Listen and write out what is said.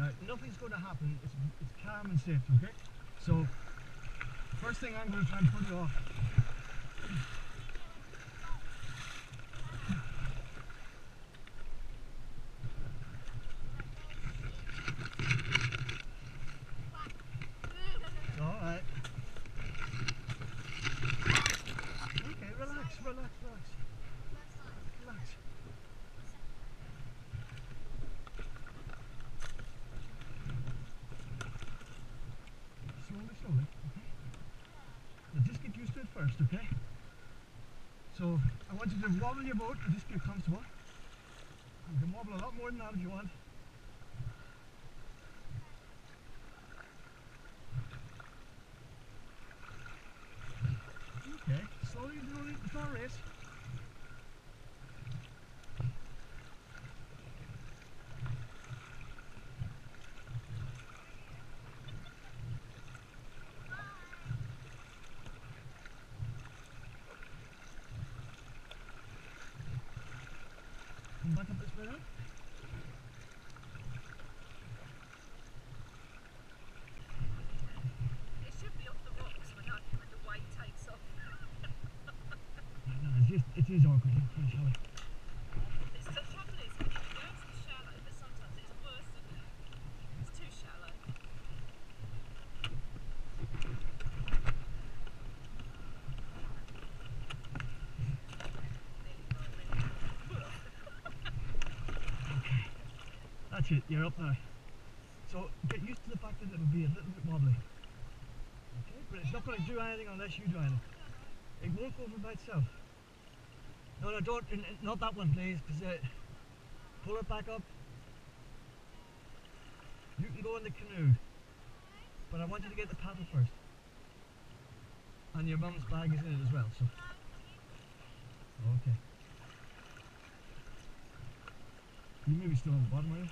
Now, nothing's going to happen. It's, it's calm and safe, okay? So, first thing I'm going to try and pull you off. Slowly, okay? Just get used to it first, okay? So I want you to wobble your boat and just get comfortable. You can wobble a lot more than that if you want. Okay, slowly, you don't need, it's not a race. Come It should be off the rocks when, the takes off. No, it's just, it is awkward, it's pretty shallow. It's the trouble is, when it goes to shallow, but sometimes it's worse than that. It's too shallow. That's it, you're up now. So get used to the fact that it'll be a little bit wobbly. Okay, but it's not going to do anything unless you do anything. It won't go over by itself. No, no, don't, not that one, please, because uh, pull it back up. You can go in the canoe, but I want you to get the paddle first. And your mum's bag is in it as well, so. Okay. You maybe still on the bottom, are you?